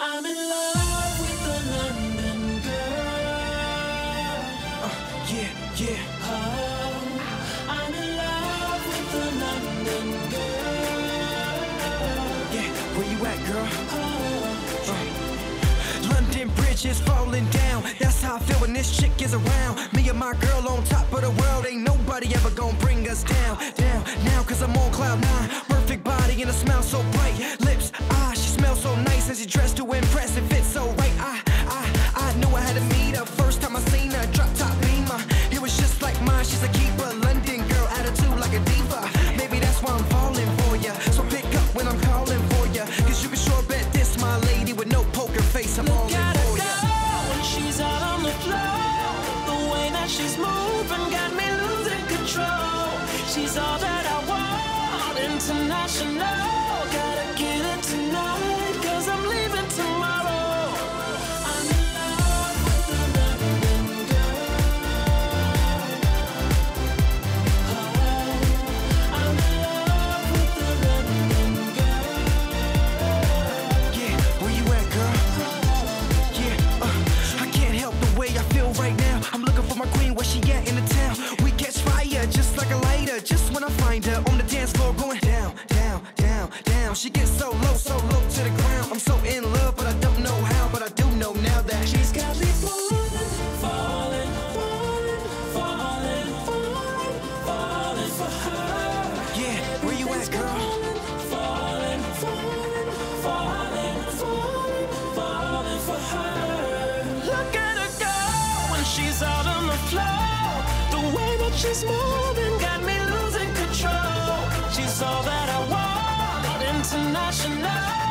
I'm in love with the London girl. Oh, yeah, yeah. Oh, I'm in love with the London girl. Yeah, where you at, girl? Oh, London Bridge is falling down. That's how I feel when this chick is around. Me and my girl on top of the world. Ain't nobody ever gonna bring us down. Down now, cause I'm on cloud nine. Perfect body and a smile so bright. So nice. And she dressed to impress. It fits so right. I, I, I knew I had to meet her. First time I seen her, drop top beamer. It was just like mine. She's a keeper. London girl, attitude like a diva. Maybe that's why I'm falling for ya. So pick up when I'm calling for ya. Cause you can sure bet this my lady with no poker face. I'm all look in at her for ya. go when she's out on the floor. The way that she's moving got me losing control. She's all that I want, international. She in the town? We catch fire just like a lighter. Just when I find her on the dance floor, going down, down, down, down. She gets so low, so low to the ground. I'm so in love, but I don't know how. But I do know now that She's got me. Yeah, where you at, girl? She's she's moving got me losing control. She's all that I want, international.